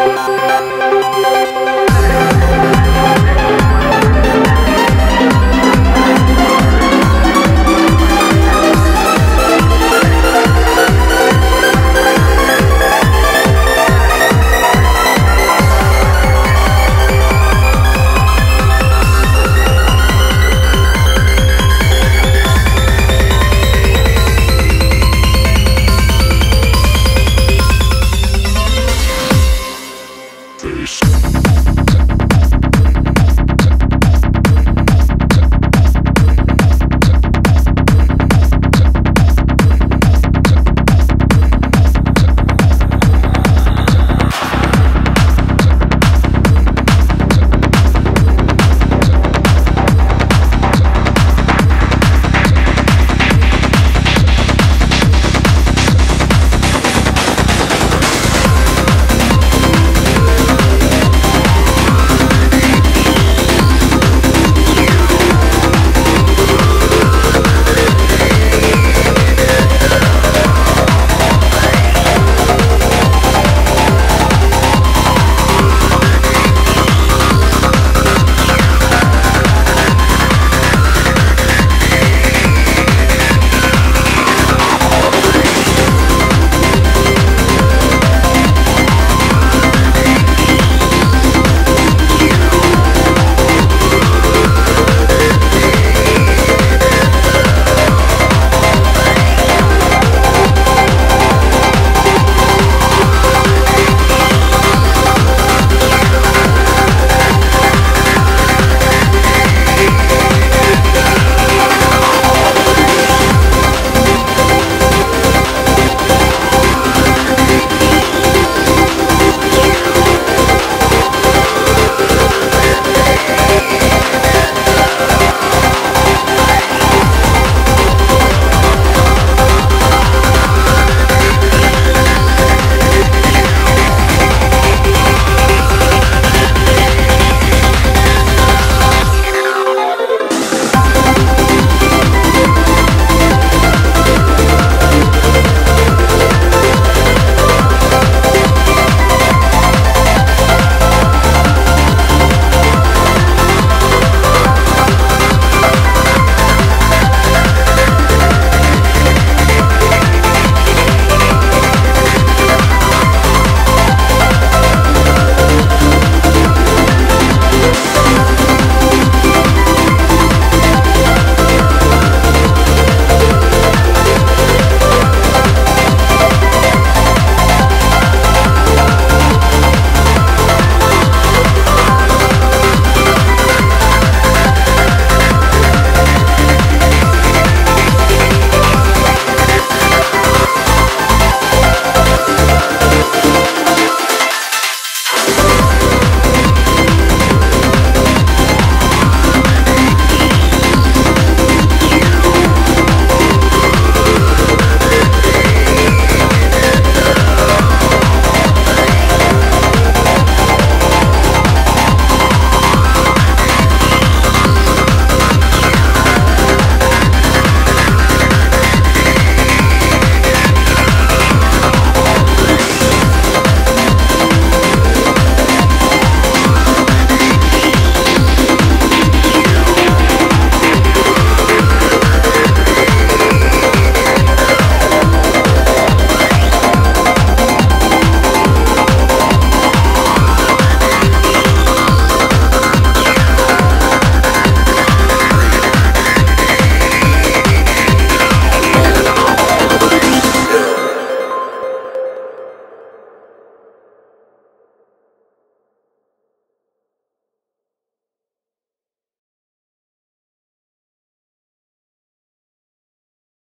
Música